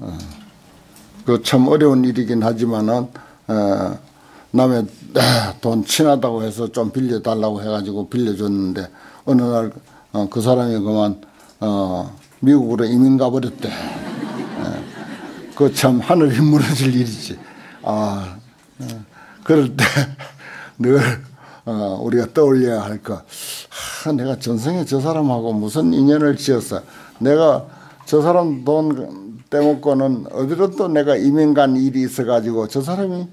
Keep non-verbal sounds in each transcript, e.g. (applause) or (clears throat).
어. 그참 어려운 일이긴 하지만은 어, 남의 (clears throat) 돈 친하다고 해서 좀 빌려달라고 해가지고 빌려줬는데 어느 날그 어, 그 사람이 그만 어, 미국으로 이민 가버렸대. 예. 그참 하늘이 무너질 일이지. 아 어, 그럴 때 (laughs) 늘 어, 우리가 떠올려야 할 거. 아, 내가 전생에 저 사람하고 무슨 인연을 지었어. 내가 저 사람 돈 떼먹고는 어디로 또 내가 이민 간 일이 있어가지고 저 사람이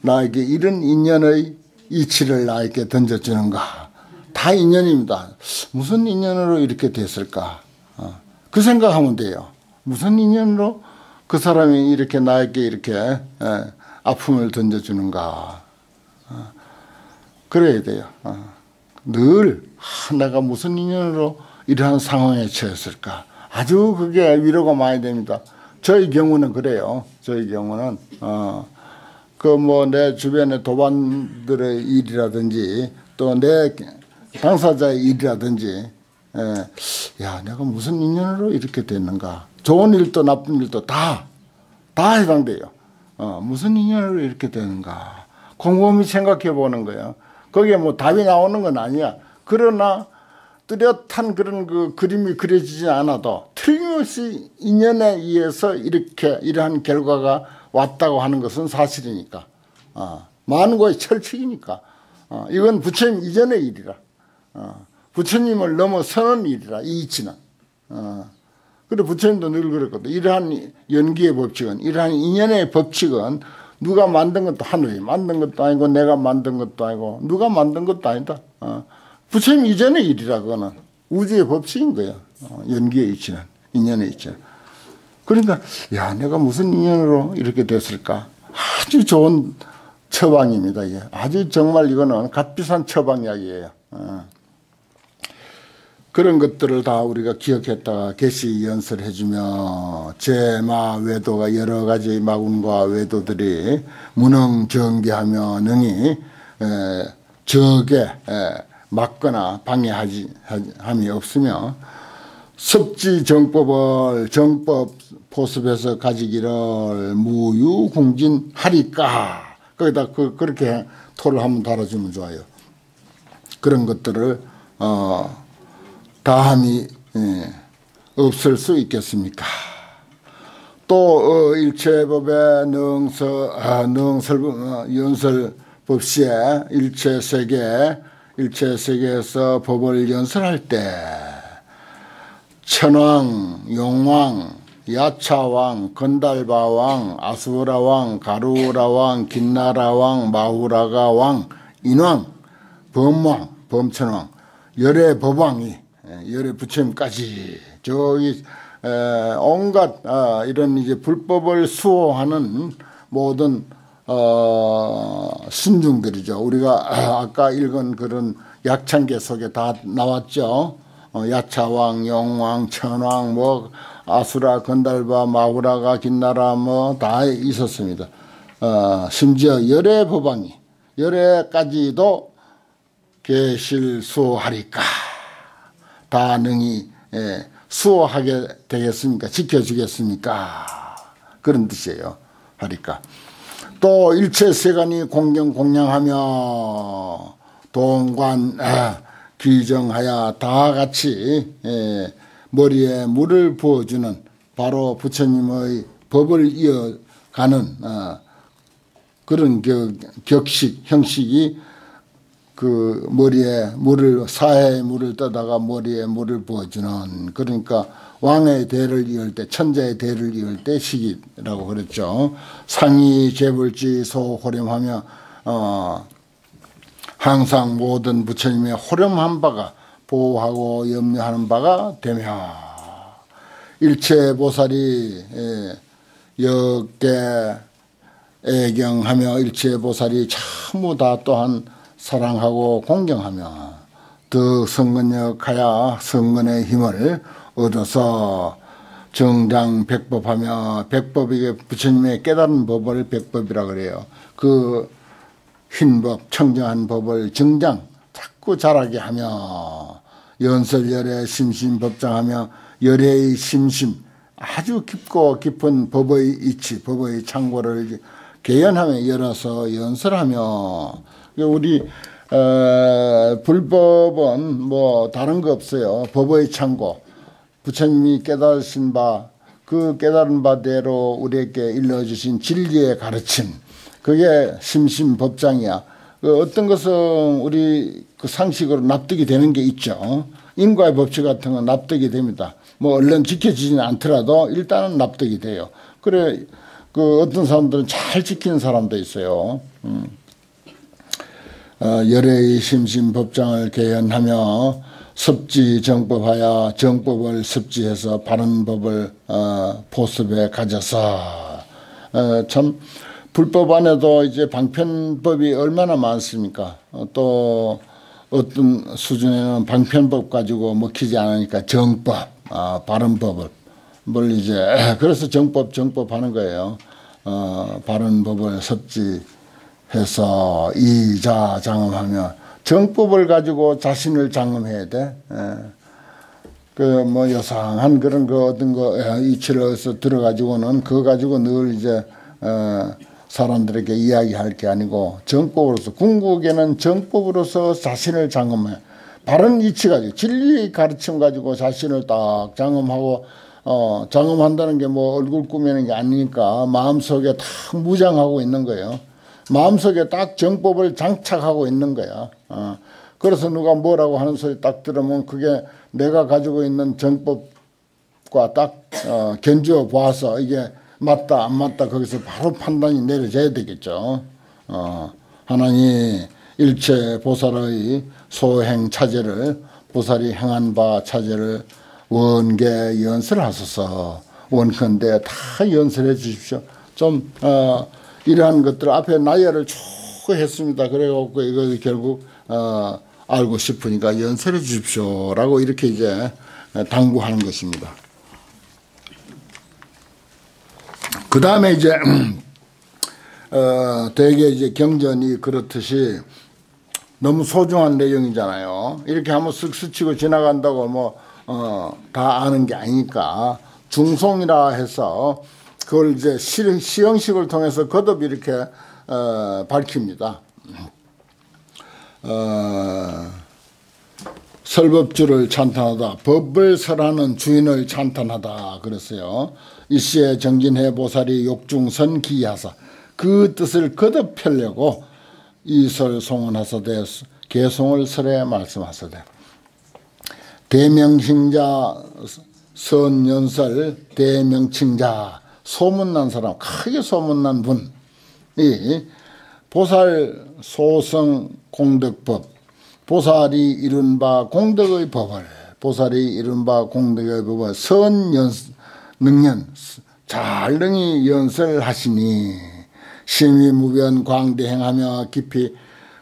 나에게 이런 인연의 이치를 나에게 던져주는가. 다 인연입니다. 무슨 인연으로 이렇게 됐을까? 어. 그 생각하면 돼요. 무슨 인연으로 그 사람이 이렇게 나에게 이렇게 에, 아픔을 던져주는가. 어. 그래야 돼요. 어. 늘 아, 내가 무슨 인연으로 이러한 상황에 처했을까. 아주 그게 위로가 많이 됩니다. 저희 경우는 그래요. 저희 경우는 어, 그 뭐 내 주변의 도반들의 일이라든지 또 내 당사자의 일이라든지 예, 야 내가 무슨 인연으로 이렇게 됐는가. 좋은 일도 나쁜 일도 다 다 해당돼요. 어, 무슨 인연으로 이렇게 되는가. 곰곰이 생각해 보는 거예요. 거기에 뭐 답이 나오는 건 아니야. 그러나 뚜렷한 그런 그 그림이 그려지지 않아도 틀림없이 인연에 의해서 이렇게 이러한 결과가 왔다고 하는 것은 사실이니까. 어, 만고의 철칙이니까. 어, 이건 부처님 이전의 일이라. 어, 부처님을 넘어서는 일이라, 이 이치는. 어, 그래 부처님도 늘 그랬거든. 이러한 연기의 법칙은, 이러한 인연의 법칙은 누가 만든 것도 하늘이 만든 것도 아니고 내가 만든 것도 아니고 누가 만든 것도 아니다. 어. 부처님 이전의 일이라 그거는 우주의 법칙인 거야. 어. 연기의 이치는 인연의 이치는. 그러니까 야 내가 무슨 인연으로 이렇게 됐을까? 아주 좋은 처방입니다. 예. 아주 정말 이거는 값비싼 처방 이야기예요. 어. 그런 것들을 다 우리가 기억했다가 개시 연설해주며 제마 외도가 여러 가지 마군과 외도들이 무능정비하며 능히 에, 적에 에, 막거나 방해하지 함이 없으며 섭지 정법을 정법 포습해서 가지기를 무유공진 하리까 거기다 그, 그렇게 토를 한번 달아주면 좋아요. 그런 것들을 어 다함이 예, 없을 수 있겠습니까? 또 어, 일체법의 능서 아, 능설 어, 연설법시에 일체세계 일체 세계에서 법을 연설할 때 천왕, 용왕, 야차왕, 건달바왕, 아수라왕, 가루라왕, 긴나라왕, 마후라가왕, 인왕, 범왕, 범천왕, 열의 법왕이 예, 열의 부처님까지 저기 온갖 아, 이런 이제 불법을 수호하는 모든 어, 신중들이죠. 우리가 아까 읽은 그런 약창계 속에 다 나왔죠. 어, 야차왕, 용왕, 천왕, 뭐 아수라, 건달바, 마구라가, 긴나라 뭐 다 있었습니다. 어, 심지어 열의 법왕이 열애까지도 계실수하리까. 다 능히 예, 수호하게 되겠습니까? 지켜주겠습니까? 그런 뜻이에요. 하니까. 또 일체 세간이 공경 공양하며 동관 아, 귀정하여 다 같이 예, 머리에 물을 부어주는 바로 부처님의 법을 이어가는 어, 그런 격, 격식 형식이 그 머리에 물을 사해에 물을 떠다가 머리에 물을 부어주는 그러니까 왕의 대를 이을 때 천자의 대를 이을 때 시기라고 그랬죠. 상이 재불지 소호렴하며 어 항상 모든 부처님의 호렴한 바가 보호하고 염려하는 바가 되며 일체 보살이 예, 역계 애경하며 일체 보살이 전부 다 또한 사랑하고 공경하며 더 성근역하여 성근의 힘을 얻어서 정장 백법하며 백법이 부처님의 깨달은 법을 백법이라 그래요. 그 흰법 청정한 법을 정장 자꾸 자라게 하며 연설열의 심심 법장하며 열의 심심 아주 깊고 깊은 법의 이치, 법의 창고를 개연하며 열어서 연설하며 우리 어, 불법은 뭐 다른 거 없어요. 법의 창고. 부처님이 깨달으신 바, 그 깨달은 바대로 우리에게 일러주신 진리의 가르침. 그게 심심법장이야. 그 어떤 것은 우리 그 상식으로 납득이 되는 게 있죠. 인과의 법칙 같은 건 납득이 됩니다. 뭐 얼른 지켜지지는 않더라도 일단은 납득이 돼요. 그래 그 어떤 사람들은 잘 지키는 사람도 있어요. 음. 어, 열애의 심심법장을 개연하며 섭지 정법하여 정법을 섭지해서 바른 법을 어, 보습에 가져서 어, 참 불법 안에도 이제 방편법이 얼마나 많습니까? 어, 또 어떤 수준에는 방편법 가지고 먹히지 않으니까 정법, 아, 바른 법을 뭘 이제 (laughs) 그래서 정법 정법 하는 거예요. 어, 바른 법을 섭지해서 이자 장엄하며 정법을 가지고 자신을 장엄해야 돼. 예. 그뭐 여상한 그런 거 어떤 거 이치를 들어가지고는 그거 가지고 늘 이제 어, 사람들에게 이야기할 게 아니고 정법으로서 궁극에는 정법으로서 자신을 장엄해 바른 이치 가지고 진리의 가르침 가지고 자신을 딱 장엄하고 어 장엄한다는 게 뭐 얼굴 꾸미는 게 아니니까 마음속에 딱 무장하고 있는 거예요. 마음속에 딱 정법을 장착하고 있는 거야. 어. 그래서 누가 뭐라고 하는 소리 딱 들으면 그게 내가 가지고 있는 정법과 딱 어, 견주어 봐서 이게 맞다 안 맞다 거기서 바로 판단이 내려져야 되겠죠. 어, 하나님 일체 보살의 소행 차제를 보살이 행한 바 차제를 원계 연설하소서 원컨대 다 연설해 주십시오. 좀 어, 이러한 것들 앞에 나열을 쭉 했습니다. 그래갖고 이거 결국 어, 알고 싶으니까 연설해 주십시오라고 이렇게 이제 당부하는 것입니다. 그 다음에 이제 (clears throat) 어, 대개 이제 경전이 그렇듯이 너무 소중한 내용이잖아요. 이렇게 한번 쓱 스치고 지나간다고 뭐, 어, 다 아는 게 아니니까 중송이라 해서 그걸 이제 시, 시형식을 통해서 거듭 이렇게, 어, 밝힙니다. 어, 설법주를 찬탄하다. 법을 설하는 주인을 찬탄하다. 그랬어요. 이시에 정진해 보살이 욕중선 기하사 그 뜻을 거듭 펴려고 이설 송원하사대 개송을 설에 말씀하사대 대명칭자 선연설 대명칭자 소문난 사람 크게 소문난 분이 보살 소성 공덕법. 보살이 이룬 바 공덕의 법을 보살이 이룬 바 공덕의 법을 선연 능연 잘 능히 연설하시니 심의무변 광대행하며 깊이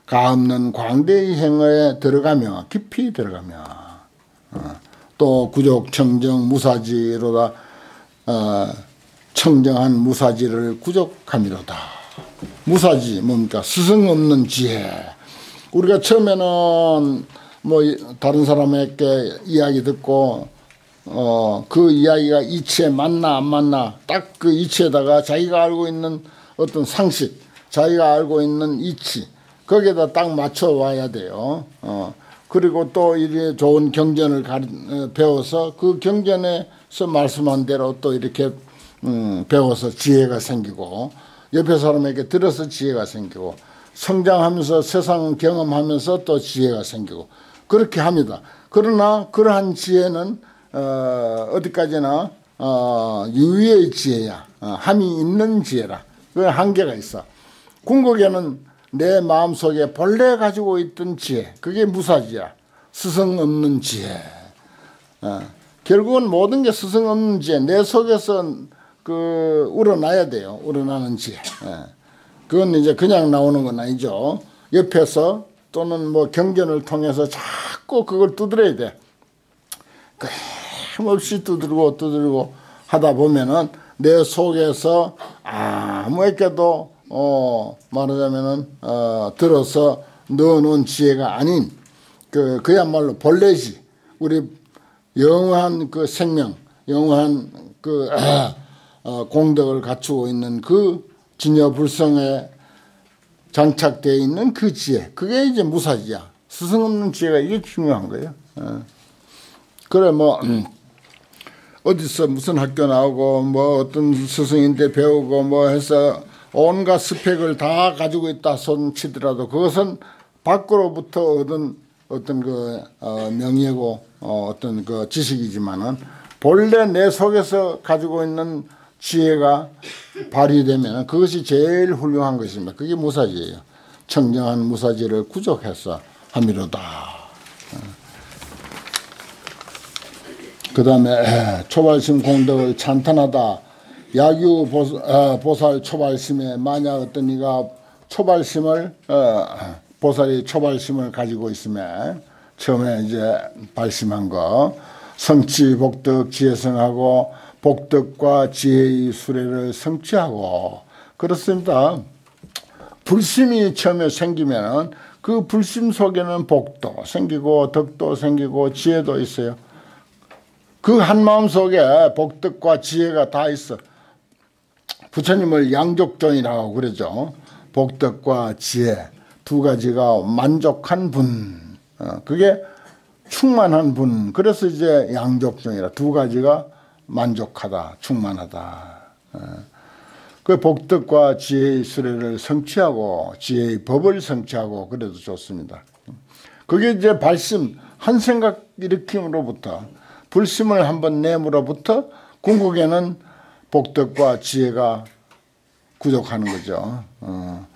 가없는 광대의 행에 들어가며 깊이 들어가며 어, 또 구족 청정 무사지로다 어, 청정한 무사지를 구족함이로다. 무사지 뭡니까? 스승 없는 지혜. 우리가 처음에는 뭐 다른 사람에게 이야기 듣고 어, 그 이야기가 이치에 맞나 안 맞나 딱 그 이치에다가 자기가 알고 있는 어떤 상식, 자기가 알고 있는 이치 거기에다 딱 맞춰 와야 돼요. 어, 그리고 또 이제 좋은 경전을 가르, 어, 배워서 그 경전에서 말씀한 대로 또 이렇게 음, 배워서 지혜가 생기고 옆에 사람에게 들어서 지혜가 생기고 성장하면서 세상 경험하면서 또 지혜가 생기고 그렇게 합니다. 그러나 그러한 지혜는 어, 어디까지나 어, 유의의 지혜야. 어, 함이 있는 지혜라. 그 한계가 있어. 궁극에는 내 마음속에 본래 가지고 있던 지혜. 그게 무사지야. 스승 없는 지혜. 어, 결국은 모든 게 스승 없는 지혜. 내 속에서 그 우러나야 돼요. 우러나는 지혜. 어. 그건 이제 그냥 나오는 건 아니죠. 옆에서 또는 뭐 경전을 통해서 자꾸 그걸 두드려야 돼. 힘없이 두드리고 두드리고 하다 보면은 내 속에서 아무에게도 어 말하자면은 어 들어서 넣어놓은 지혜가 아닌 그 그야말로 본래지 우리 영원한 그 생명 영원한 그 어, 공덕을 갖추고 있는 그 진여불성에 장착되어 있는 그 지혜. 그게 이제 무사지야. 스승 없는 지혜가 이게 중요한 거예요. 어. 그래 뭐 음, 어디서 무슨 학교 나오고 뭐 어떤 스승인데 배우고 뭐 해서 온갖 스펙을 다 가지고 있다 손 치더라도 그것은 밖으로부터 얻은 어떤 그 어, 명예고 어, 어떤 그 지식이지만은 본래 내 속에서 가지고 있는 지혜가 발휘되면 그것이 제일 훌륭한 것입니다. 그게 무사지예요. 청정한 무사지를 구족해서 함이로다. 그 다음에 초발심 공덕을 찬탄하다. 야규 어, 보살 초발심에 만약 어떤 이가 초발심을 어, 보살이 초발심을 가지고 있으면 처음에 이제 발심한 거 성취 복덕 지혜성하고 복덕과 지혜의 수레를 성취하고 그렇습니다. 불심이 처음에 생기면 그 불심 속에는 복도 생기고 덕도 생기고 지혜도 있어요. 그 한마음 속에 복덕과 지혜가 다 있어. 부처님을 양족존이라고 그러죠. 복덕과 지혜 두 가지가 만족한 분. 어, 그게 충만한 분. 그래서 이제 양족존이라 두 가지가 만족하다, 충만하다. 어. 그 복덕과 지혜의 수레를 성취하고 지혜의 법을 성취하고 그래도 좋습니다. 그게 이제 발심 한 생각 일으킴으로부터 불심을 한번 내므로부터 궁극에는 복덕과 지혜가 구족하는 거죠. 어.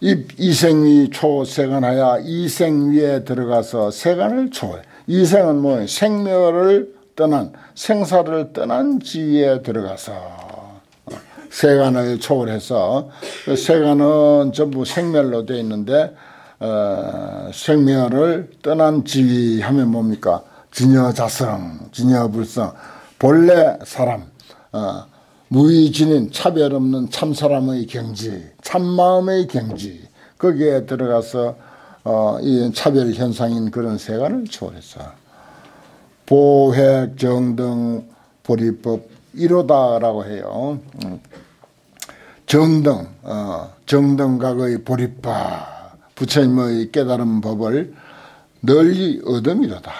이 이생위 초세간하야 이생 위에 들어가서 세간을 초해. 이생은 뭐 생멸을 떠난 생사를 떠난 지위에 들어가서 세간을 초월해서 그 세간은 전부 생멸로 되어 있는데 어, 생멸을 떠난 지위 하면 뭡니까? 진여자성, 진여불성, 본래 사람, 어, 무의진인 차별 없는 참사람의 경지, 참마음의 경지. 거기에 들어가서 어, 이 차별 현상인 그런 세간을 초월해서 보획 정등 보리법 이로다라고 해요. 음. 정등 어, 정등각의 보리파 부처님의 깨달은 법을 널리 얻음이로다.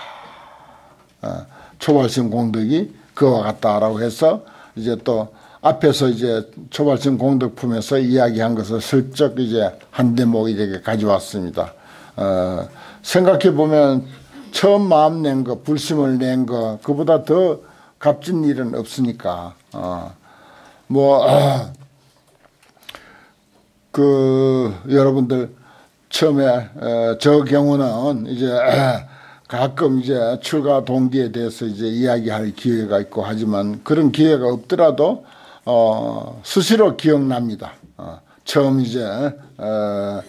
어, 초발심 공덕이 그와 같다라고 해서 이제 또 앞에서 이제 초발심 공덕품에서 이야기한 것을 슬쩍 이제 한 대목 이렇게 가져왔습니다. 어, 생각해 보면 처음 마음 낸 거, 불심을 낸 거, 그보다 더 값진 일은 없으니까. 어, 뭐, 아, 그, 여러분들, 처음에, 어, 저 경우는 이제, 아, 가끔 이제 출가 동기에 대해서 이제 이야기할 기회가 있고 하지만 그런 기회가 없더라도, 어, 수시로 기억납니다. 어, 처음 이제, 어,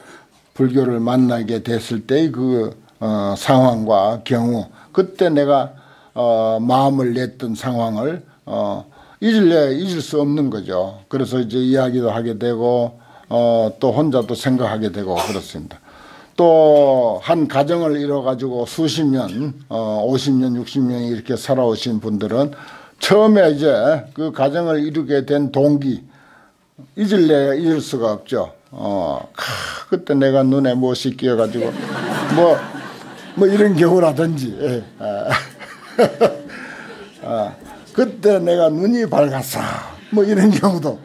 불교를 만나게 됐을 때의 그, 어, 상황과 경우 그때 내가 어, 마음을 냈던 상황을 어, 잊을래 잊을 수 없는 거죠. 그래서 이제 이야기도 하게 되고 어, 또 혼자도 생각하게 되고 그렇습니다. 또 한 가정을 이뤄 가지고 수십 년, 어, 50년, 60년 이렇게 살아오신 분들은 처음에 이제 그 가정을 이루게 된 동기 잊을래 잊을 수가 없죠. 어, 그때 내가 눈에 못이 끼어 가지고 뭐 뭐 이런 경우라든지 예. 아. (laughs) 아, 그때 내가 눈이 밝았어 뭐 이런 경우도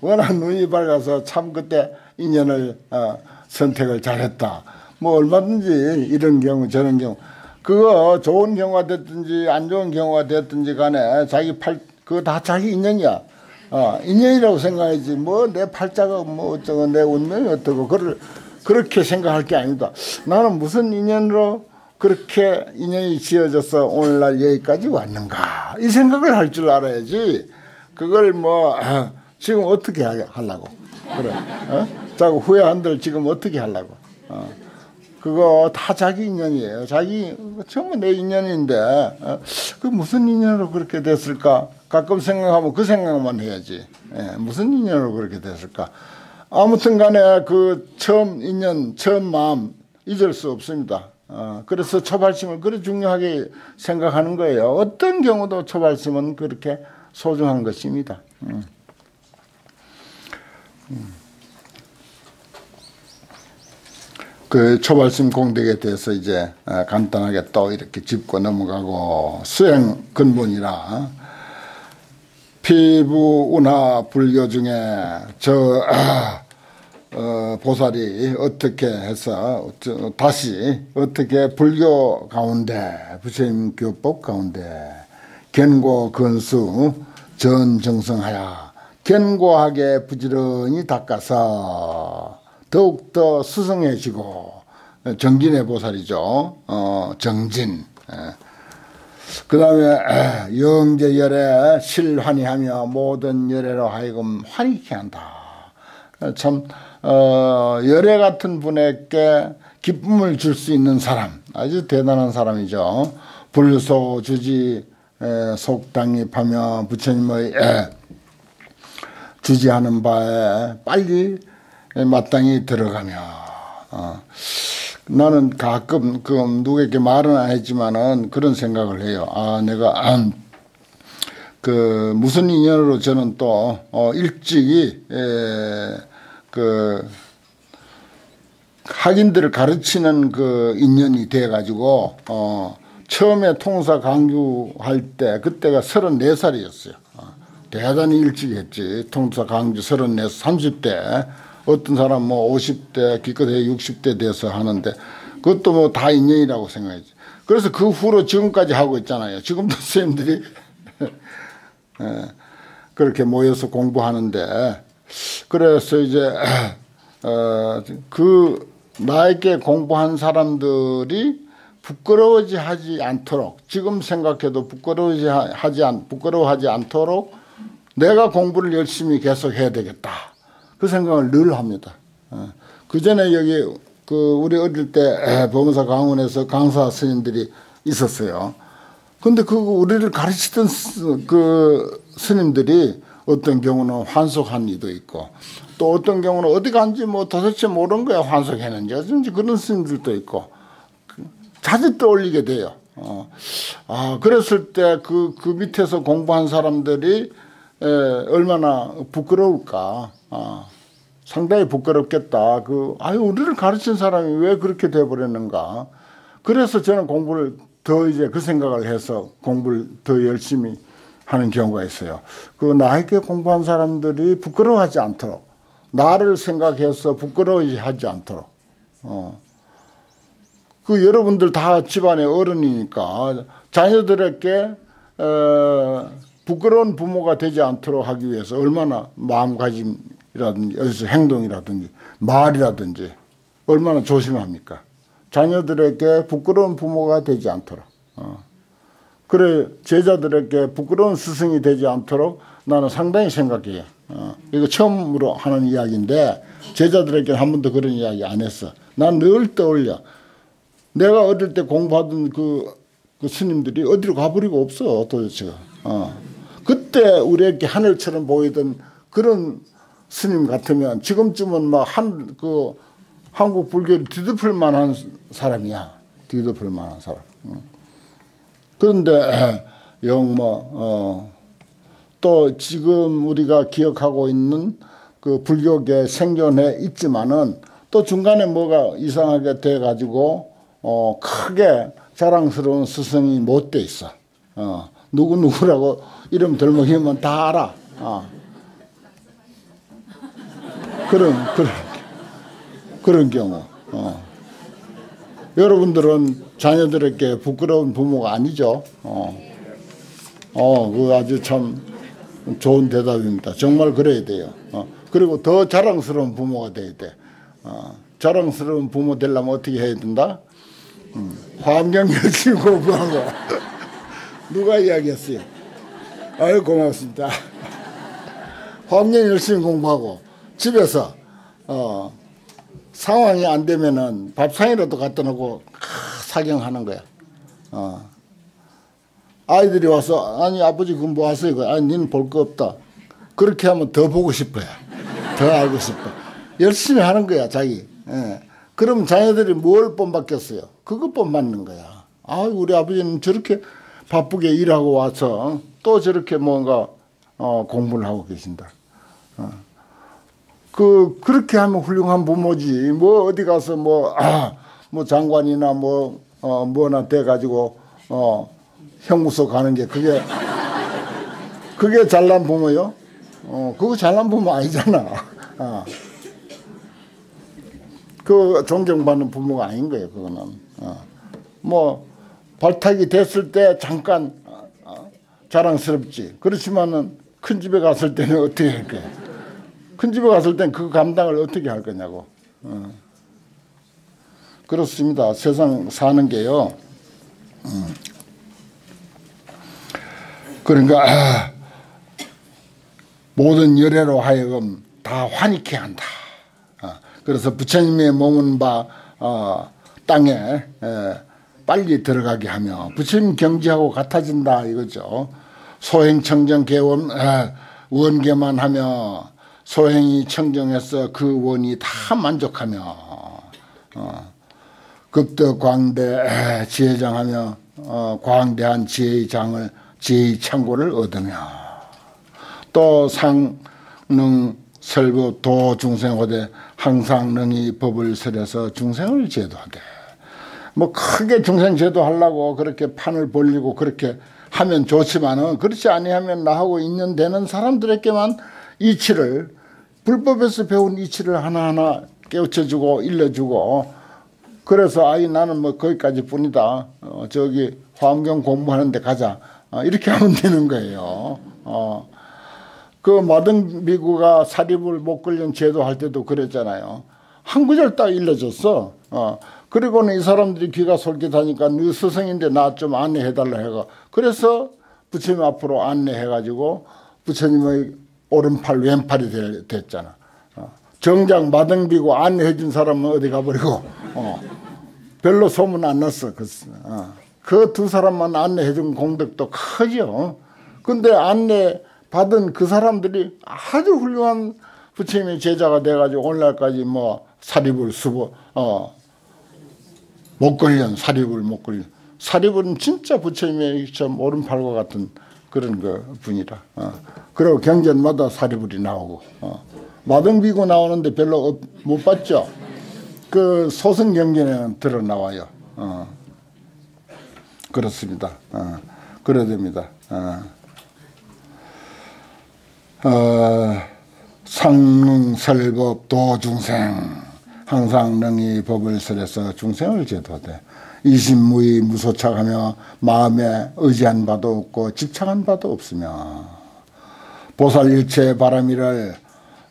워낙 눈이 밝아서 참 그때 인연을 어, 선택을 잘했다 뭐 얼마든지 이런 경우 저런 경우 그거 좋은 경우가 됐든지 안 좋은 경우가 됐든지 간에 자기 팔 그거 다 자기 인연이야 어, 인연이라고 생각하지 뭐 내 팔자가 뭐 어쩌고 내 운명이 어떻고 그를 그렇게 생각할 게 아니다. 나는 무슨 인연으로 그렇게 인연이 지어져서 오늘날 여기까지 왔는가 이 생각을 할 줄 알아야지 그걸 뭐 아, 지금 어떻게 하려고 그래 어? 자꾸 후회한들 지금 어떻게 하려고 어. 그거 다 자기 인연이에요 자기 전부 내 인연인데 어? 그 무슨 인연으로 그렇게 됐을까 가끔 생각하면 그 생각만 해야지 예, 무슨 인연으로 그렇게 됐을까 아무튼 간에 그 처음 인연, 처음 마음 잊을 수 없습니다. 어, 그래서 초발심을 그렇게 중요하게 생각하는 거예요. 어떤 경우도 초발심은 그렇게 소중한 것입니다. 음. 음. 그 초발심 공덕에 대해서 이제 어, 간단하게 또 이렇게 짚고 넘어가고 수행 근본이라 피부 운하 불교 중에 저 아, 어, 보살이 어떻게 해서 다시 어떻게 불교 가운데 부처님 교법 가운데 견고 근수 전정성하여 견고하게 부지런히 닦아서 더욱더 수성해지고 정진의 보살이죠. 어, 정진. 그 다음에 영제열에 실환이하며 모든 열애로 하여금 환희케 한다. 참 어, 열애 같은 분에게 기쁨을 줄 수 있는 사람 아주 대단한 사람이죠. 불소 주지 속당입하며 부처님의 에, 주지하는 바에 빨리 마땅히 들어가며 어. 나는 가끔 그 누구에게 말은 안 했지만은 그런 생각을 해요. 아 내가 아, 그 무슨 인연으로 저는 또 어, 일찍이 에, 그 학인들을 가르치는 그 인연이 돼 가지고 어, 처음에 통사 강주할 때 그때가 34살이었어요. 어, 대단히 일찍 했지. 통사 강주 34, 30대 어떤 사람 뭐 50대 기껏해 60대 돼서 하는데 그것도 뭐 다 인연이라고 생각했지. 그래서 그 후로 지금까지 하고 있잖아요. 지금도 (laughs) 선생님들이 예, 그렇게 모여서 공부하는데 그래서 이제 (clears throat) 어, 그 나에게 공부한 사람들이 부끄러워지 하지 않도록 지금 생각해도 부끄러워지 하지 않 부끄러워하지 않도록 내가 공부를 열심히 계속 해야 되겠다. 그 생각을 늘 합니다. 어. 그 전에 여기 그 우리 어릴 때 범사 강원에서 강사 스님들이 있었어요. 근데 그 우리를 가르치던 그 스님들이 어떤 경우는 환속한 이도 있고 또 어떤 경우는 어디 간지 뭐 도대체 모르는 거야 환속했는지 어쩐지 그런 스님들도 있고 자주 떠올리게 돼요. 어. 아, 그랬을 때 그, 그 밑에서 공부한 사람들이 에, 얼마나 부끄러울까. 아, 상당히 부끄럽겠다. 그, 아유, 우리를 가르친 사람이 왜 그렇게 돼버렸는가. 그래서 저는 공부를 더 이제 그 생각을 해서 공부를 더 열심히 하는 경우가 있어요. 그 나에게 공부한 사람들이 부끄러워하지 않도록, 나를 생각해서 부끄러워하지 않도록, 어. 그 여러분들 다 집안의 어른이니까 자녀들에게, 어, 부끄러운 부모가 되지 않도록 하기 위해서 얼마나 마음가짐이라든지 어디서 행동이라든지 말이라든지 얼마나 조심합니까? 자녀들에게 부끄러운 부모가 되지 않도록. 어. 그래 제자들에게 부끄러운 스승이 되지 않도록 나는 상당히 생각해요. 어. 이거 처음으로 하는 이야기인데 제자들에게 한 번도 그런 이야기 안 했어. 난 늘 떠올려. 내가 어릴 때 공부하던 그, 그 스님들이 어디로 가버리고 없어 도대체가. 어. 그때 우리에게 하늘처럼 보이던 그런 스님 같으면 지금쯤은 막 한 그 한국 불교를 뒤덮을 만한 사람이야. 뒤덮을 만한 사람. 그런데 (clears throat) 영뭐 어, 또 지금 우리가 기억하고 있는 그 불교계 생존해 있지만은 또 중간에 뭐가 이상하게 돼 가지고 어 크게 자랑스러운 스승이 못 돼 있어. 어 누구 누구라고 이름 들먹이면 다 알아. 어. 그런 그런 그런 경우. 어. 여러분들은 자녀들에게 부끄러운 부모가 아니죠. 어, 어, 그 아주 참 좋은 대답입니다. 정말 그래야 돼요. 어. 그리고 더 자랑스러운 부모가 돼야 돼. 어. 자랑스러운 부모 되려면 어떻게 해야 된다? 음. 환경 열심히 공부하고. 누가 이야기했어요? 아유 고맙습니다. (laughs) 환경 열심히 공부하고 집에서 어, 상황이 안 되면은 밥상이라도 갖다 놓고 사경하는 거야. 어. 아이들이 와서 아니 아버지 그건 뭐 하세요? 아니 니는 볼 거 없다. 그렇게 하면 더 보고 싶어요. 더 알고 싶어. 열심히 하는 거야 자기. 예. 그럼 자녀들이 뭘 본받겠어요? 그것 본받는 거야. 아 우리 아버지는 저렇게 바쁘게 일하고 와서 또 저렇게 뭔가 어, 공부를 하고 계신다. 어. 그 그렇게 하면 훌륭한 부모지. 뭐 어디 가서 뭐뭐 (clears throat) 아, 뭐 장관이나 뭐 어, 뭐나 돼 가지고 어, 형무소 가는 게 그게 그게 잘난 부모요? 어, 그거 잘난 부모 아니잖아. 어. 그 존경받는 부모가 아닌 거예요, 그거는. 어. 뭐 발탁이 됐을 때 잠깐 어, 자랑스럽지. 그렇지만은 큰 집에 갔을 때는 어떻게 할 거야? 큰 집에 갔을 땐 그 감당을 어떻게 할 거냐고. 어. 그렇습니다. 세상 사는 게요. 음. 그러니까 아, 모든 열애로 하여금 다 환희케 한다. 어. 그래서 부처님의 몸은 바 어, 땅에 에, 빨리 들어가게 하며 부처님 경지하고 같아진다 이거죠. 소행 청정 개원 에, 원계만 하며 소행이 청정해서 그 원이 다 만족하며 어, 극덕 광대 지혜장하며 어, 광대한 지혜의 장을 지혜의 창고를 얻으며 또 상능 설부 도 중생호대 항상 능히 법을 설해서 중생을 제도하되 뭐 크게 중생 제도하려고 그렇게 판을 벌리고 그렇게 하면 좋지만은 그렇지 아니하면 나하고 있는 되는 사람들에게만 이치를 불법에서 배운 이치를 하나하나 깨우쳐주고 일러주고 그래서 아이 나는 뭐 거기까지 뿐이다. 어, 저기 화엄경 공부하는데 가자. 어, 이렇게 (laughs) 하면 되는 거예요. 어. 그 마등비구가 사립을 못 걸린 제도할 때도 그랬잖아요. 한 구절 딱 일러줬어. 어. 그리고는 이 사람들이 귀가 솔깃하니까 너 스승인데 나 좀 안내해달라 해가. 그래서 부처님 앞으로 안내해가지고 부처님의 오른팔 왼팔이 됐잖아. 어. 정작 마등비고 안내해준 사람은 어디 가버리고 어. 별로 소문 안 났어. 그두 어. 그 사람만 안내해 준 공덕도 크죠. 근데 안내 받은 그 사람들이 아주 훌륭한 부처님의 제자가 돼가지고 오늘날까지 뭐 사립을 수고 어 목걸련 사립을 목걸련 사립은 진짜 부처님의 좀 오른팔과 같은 그런 그 분이라. 어. 그리고 경전마다 사리불이 나오고 어. 마등비고 나오는데 별로 못 봤죠. 그 소승 경전에는 드러 나와요. 어. 그렇습니다. 어. 그래야 됩니다. 어. 어, 상능설법 도중생 항상 능히 법을 설해서 중생을 제도하되 이심무의 무소착하며 마음에 의지한 바도 없고 집착한 바도 없으며 보살 일체 바람이를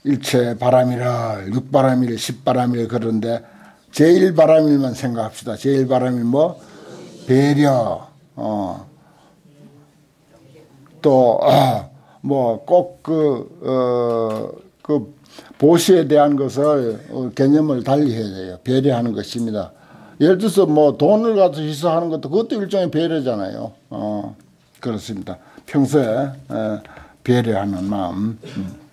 일체 바람이를 육바람일 십바람일 그런데 제일 바람일만 생각합시다. 제일 바람일 뭐 배려 어. 또뭐꼭그 어, 그 보시에 대한 것을 어, 개념을 달리 해야 돼요. 배려하는 것입니다. 예를 들어서 뭐 돈을 가서 희소하는 것도 그것도 일종의 배려잖아요. 어, 그렇습니다. 평소에 에, 배려하는 마음. 음.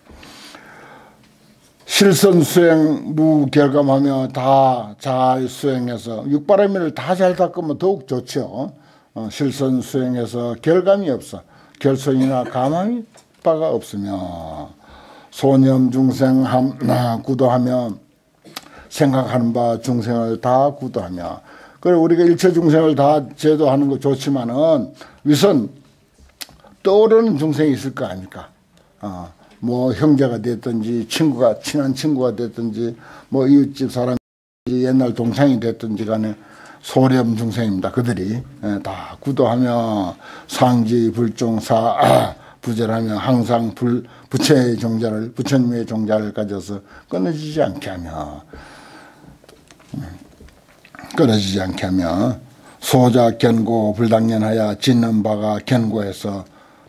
실선 수행 무결감하며 다 잘 수행해서 육바라밀을 다잘 닦으면 더욱 좋죠. 어, 실선 수행해서 결감이 없어. 결손이나 감함이 바가 없으며 소념 중생 함, 구도하며 생각하는 바 중생을 다 구도하며 그래 우리가 일체 중생을 다 제도하는 거 좋지만은 위선 떠오르는 중생이 있을 거 아닙니까? 어, 뭐 형제가 됐든지 친구가 친한 친구가 됐든지 뭐 이웃집 사람이 옛날 동창이 됐든지 간에 소렴 중생입니다. 그들이 예, 다 구도하며 상지 불종사 아, 부절하며 항상 불, 부처의 종자를 부처님의 종자를 가져서 끊어지지 않게 하며 끊어지지 않게 하며 소자 견고 불당연하여 짓는 바가 견고해서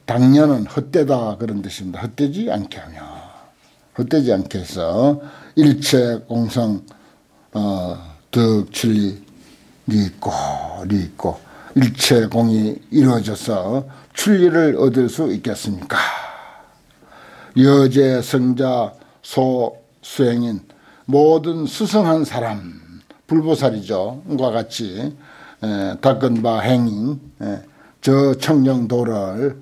당연은 헛되다 그런 뜻입니다. 헛되지 않게 하며 헛되지 않게 해서 일체 공성 어, 득출리 리있고 리 있고 일체 공이 이루어져서 출리를 얻을 수 있겠습니까? 여제 성자 소 수행인 모든 수성한 사람 불보살이죠. 과 같이 에, 닦은 바 행인 에, 저 청정도를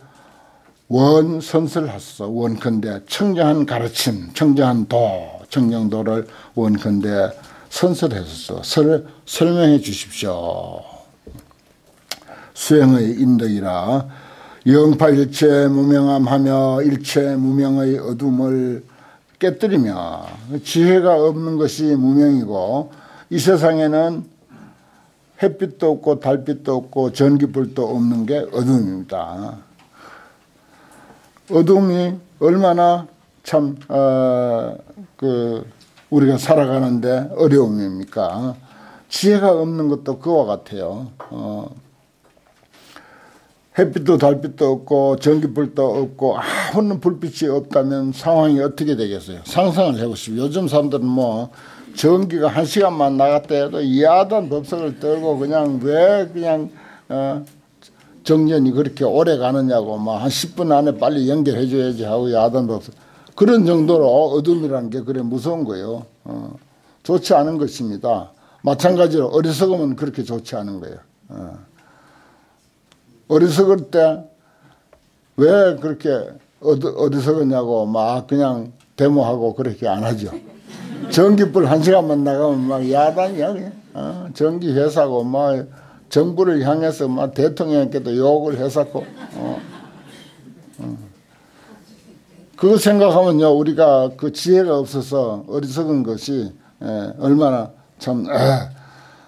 원선설 하소서 원컨대 청정한 가르침 청정한 도 청정도를 원컨대 설, 설명해 주십시오. 수행의 인덕이라 영파일체 무명함하며 일체 무명의 어둠을 깨뜨리며 지혜가 없는 것이 무명이고 이 세상에는 햇빛도 없고 달빛도 없고 전기불도 없는 게 어둠입니다. 어둠이 얼마나 참, 어, 그, 우리가 살아가는데 어려움입니까? 지혜가 없는 것도 그와 같아요. 어, 햇빛도 달빛도 없고 전기불도 없고 아무런 불빛이 없다면 상황이 어떻게 되겠어요? 상상을 해보십시오. 요즘 사람들은 뭐 전기가 한 시간만 나갔다 해도 야단 법석을 떨고 그냥 왜 그냥 어, 정전이 그렇게 오래 가느냐고 막 한 10분 안에 빨리 연결해 줘야지 하고 야단 법석 그런 정도로 어둠이라는 게 그래 무서운 거예요. 어, 좋지 않은 것입니다. 마찬가지로 어리석으면 그렇게 좋지 않은 거예요. 어. 어리석을 때 왜 그렇게 어리석었냐고 막 그냥 데모하고 그렇게 안 하죠. 전기불 한 시간만 나가면 막 야단이야. 어, 전기 회사고 막 정부를 향해서 막 대통령께도 욕을 했었고. 어. 어. 그거 생각하면요 우리가 그 지혜가 없어서 어리석은 것이 에, 얼마나 참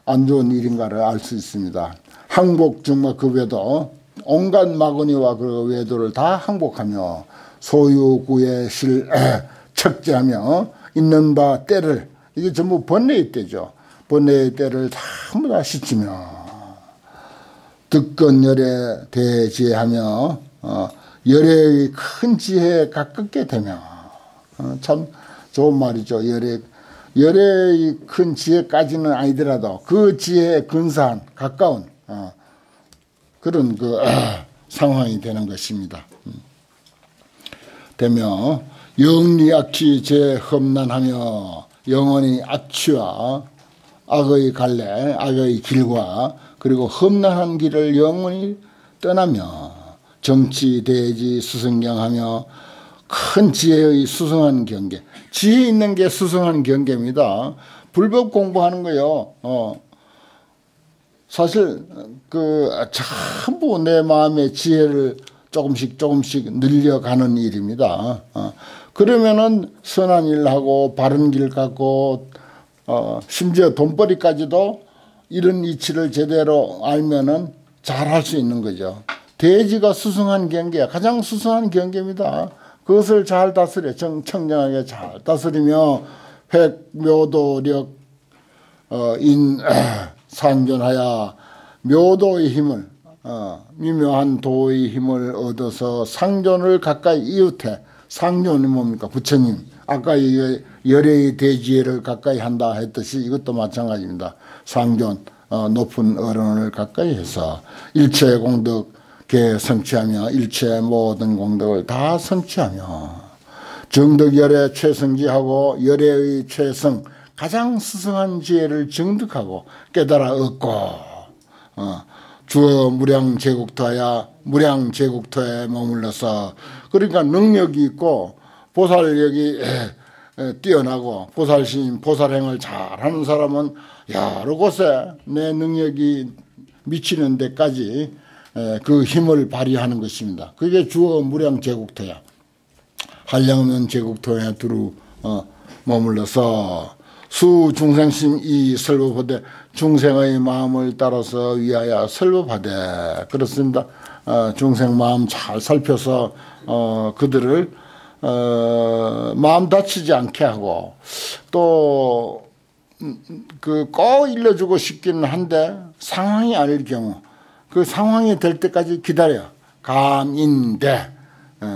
안 좋은 일인가를 알 수 있습니다. 항복 중마 그 외도 온갖 마구니와 그 외도를 다 항복하며 소유구의 실 척제하며 있는 바 때를 이게 전부 번뇌의 때죠. 번뇌의 때를 전부 다 씻으며 득건열에 대지하며 어, 열의 큰 지혜에 가깝게 되며 어, 참 좋은 말이죠. 열의 열의 큰 지혜까지는 아니더라도 그 지혜에 근사한 가까운 어, 그런 그 아, 상황이 되는 것입니다. 음. 되며 영리 악취 제험난하며 영원히 악취와 악의 갈래 악의 길과 그리고 험난한 길을 영원히 떠나며 정치 대지 수승경하며 큰 지혜의 수승한 경계 지혜 있는 게 수승한 경계입니다. 불법 공부하는 거요. 어, 사실 그 전부 내 마음의 지혜를 조금씩 조금씩 늘려가는 일입니다. 어. 그러면은 선한 일 하고 바른 길 갖고 어, 심지어 돈벌이까지도 이런 이치를 제대로 알면은 잘 할 수 있는 거죠. 대지가 수승한 경계, 가장 수승한 경계입니다. 그것을 잘 다스려, 정, 청정하게 잘 다스리며 획묘도력, 어, 인, (clears throat) 상존하여 묘도의 힘을 어, 미묘한 도의 힘을 얻어서 상존을 가까이 이웃해 상존이 뭡니까 부처님 아까 열애의 대지혜를 가까이 한다 했듯이 이것도 마찬가지입니다. 상존 어, 높은 어른을 가까이 해서 일체 공덕 개 성취하며 일체 모든 공덕을 다 성취하며 정덕열의 최성지하고 열애의 최성 가장 스승한 지혜를 정득하고 깨달아 얻고 어, 주어 무량 제국토야 무량 제국토에 머물러서 그러니까 능력이 있고 보살력이 뛰어나고 보살신 보살행을 잘하는 사람은 여러 곳에 내 능력이 미치는 데까지 그 힘을 발휘하는 것입니다. 그게 주어 무량 제국토야. 한량없는 제국토에 두루 어, 머물러서 수 중생심 이 설법하되 중생의 마음을 따라서 위하여 설법하되 그렇습니다. 어, 중생 마음 잘 살펴서 어, 그들을 어, 마음 다치지 않게 하고 또 그꼭 일러주고 싶기는 한데 상황이 아닐 경우 그 상황이 될 때까지 기다려 감인돼 예,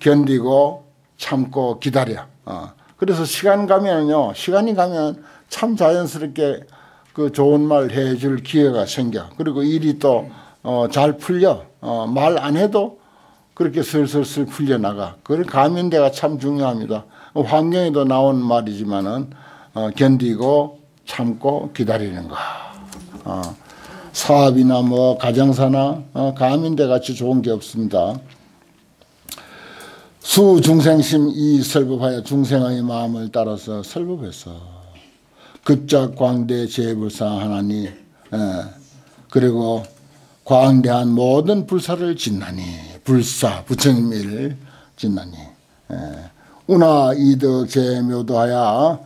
견디고 참고 기다려. 어. 그래서 시간 가면요, 시간이 가면 참 자연스럽게 그 좋은 말 해줄 기회가 생겨. 그리고 일이 또, 어, 잘 풀려. 어, 말 안 해도 그렇게 슬슬슬 풀려나가. 그 가면대가 참 중요합니다. 환경에도 나온 말이지만은, 어, 견디고 참고 기다리는 거. 어, 사업이나 뭐 가정사나 어, 가면대 같이 좋은 게 없습니다. 수 중생심 이 설법하여 중생의 마음을 따라서 설법했어. 급작 광대 제불사 하나니 에, 그리고 광대한 모든 불사를 짓나니 불사 부처님 일 짓나니 에, 운하 이득 제묘도하여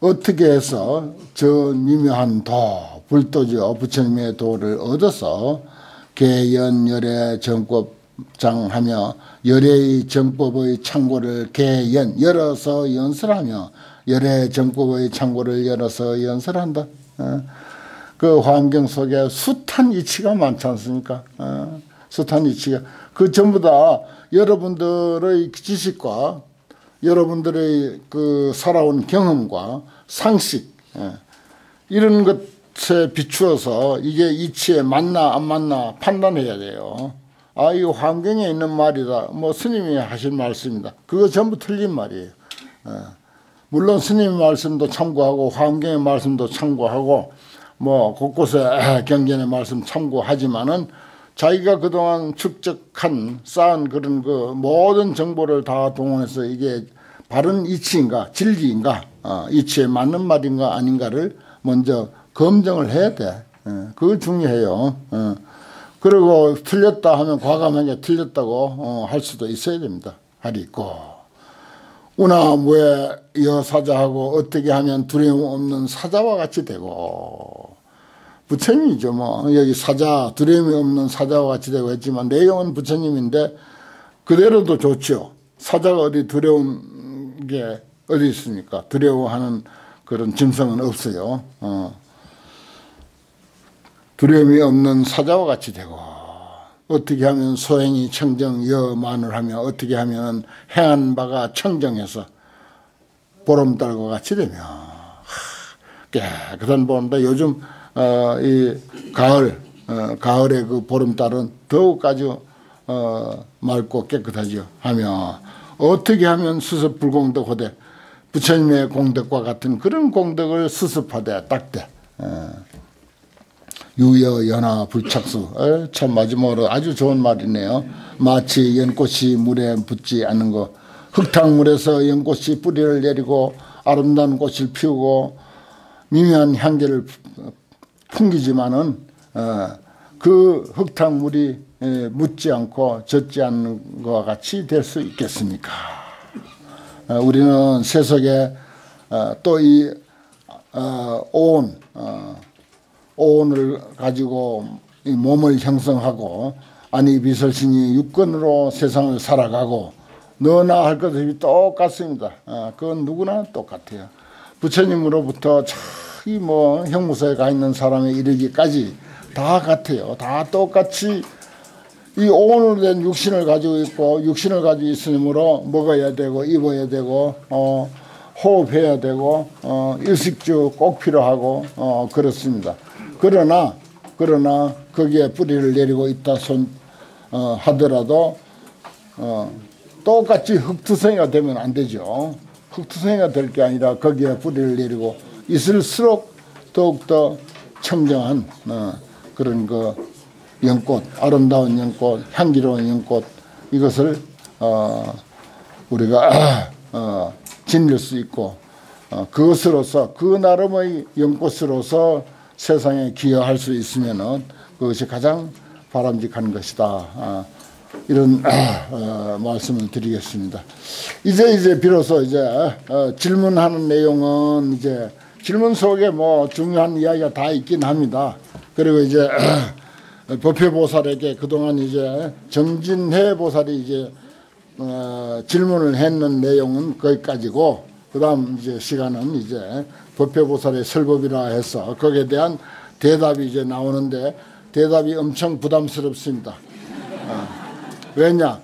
어떻게 해서 저 미묘한 도 불도저 부처님의 도를 얻어서 개연열의 정법장하며 열의 정법의 창고를 개연 열어서 연설하며 열의 정법의 창고를 열어서 연설한다. 어. 그 환경 속에 숱한 이치가 많지 않습니까? 어. 숱한 이치가 그 전부 다 여러분들의 지식과 여러분들의 그 살아온 경험과 상식 예. 이런 것에 비추어서 이게 이치에 맞나 안 맞나 판단해야 돼요. 아, 이거 환경에 있는 말이다. 뭐 스님이 하신 말씀이다. 그거 전부 틀린 말이에요. 예. 물론 스님 말씀도 참고하고 환경의 말씀도 참고하고 뭐 곳곳에 경전의 말씀 참고하지만은 자기가 그동안 축적한 쌓은 그런 그 모든 정보를 다 동원해서 이게 바른 이치인가 진리인가 어, 이치에 맞는 말인가 아닌가를 먼저 검증을 해야 돼. 어, 그거 중요해요. 어. 그리고 틀렸다 하면 과감하게 틀렸다고 어, 할 수도 있어야 됩니다. 할이 있고. 우나무에 여사자하고 어떻게 하면 두려움 없는 사자와 같이 되고 부처님이죠. 뭐 여기 사자 두려움이 없는 사자와 같이 되고 했지만 내용은 부처님인데 그대로도 좋죠. 사자가 어디 두려운 게 어디 있습니까? 두려워하는 그런 짐승은 없어요. 어. 두려움이 없는 사자와 같이 되고 어떻게 하면 소행이 청정 여만을 하며 어떻게 하면 행한 바가 청정해서 보름달과 같이 되며 깨끗한 보름달 요즘 어, 이 가을 어, 가을의 그 보름달은 더욱 아주 어, 맑고 깨끗하죠 하며 어떻게 하면 수습 불공덕 호대 부처님의 공덕과 같은 그런 공덕을 수습하되 딱대 어. 유여 연화 불착수 에, 참 마지막으로 아주 좋은 말이네요 마치 연꽃이 물에 붙지 않는 거 흙탕물에서 연꽃이 뿌리를 내리고 아름다운 꽃을 피우고 미묘한 향기를 풍기지만은 어, 그 흙탕물이 에, 묻지 않고 젖지 않는 것과 같이 될 수 있겠습니까? 어, 우리는 세속에 어, 또이 어, 온 어, 오온을 가지고 이 몸을 형성하고 아니 비설신이 육건으로 세상을 살아가고 너나 할 것이 똑같습니다. 어, 그건 누구나 똑같아요. 부처님으로부터 자기 뭐 형무소에 가 있는 사람에 이르기까지 다 같아요. 다 똑같이 이 오온으로 된 육신을 가지고 있고 육신을 가지고 있으므로 먹어야 되고 입어야 되고 어, 호흡해야 되고 어, 일식주 꼭 필요하고 어, 그렇습니다. 그러나 그러나 거기에 뿌리를 내리고 있다 손 어, 하더라도 어, 똑같이 흙투성이가 되면 안 되죠. 흙투성이가 될 게 아니라 거기에 뿌리를 내리고 있을수록 더욱더 청정한 어, 그런 그 연꽃, 아름다운 연꽃, 향기로운 연꽃 이것을 어, 우리가 어, 지닐 수 있고 어, 그것으로서 그 나름의 연꽃으로서 세상에 기여할 수 있으면은 그것이 가장 바람직한 것이다. 아, 이런 어, 말씀을 드리겠습니다. 이제 이제 비로소 이제 어, 질문하는 내용은 이제 질문 속에 뭐 중요한 이야기가 다 있긴 합니다. 그리고 이제 (clears throat) 법회 보살에게 그동안 이제 정진회 보살이 이제 어, 질문을 했는 내용은 거기까지고 그다음 이제 시간은 이제 법회 보살의 설법이라 해서 거기에 대한 대답이 이제 나오는데 대답이 엄청 부담스럽습니다. 어. 왜냐?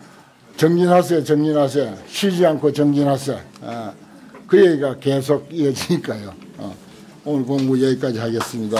정진하세요, 정진하세요. 쉬지 않고 정진하세요. 어. 그 얘기가 계속 이어지니까요. 어. 오늘 공부 여기까지 하겠습니다.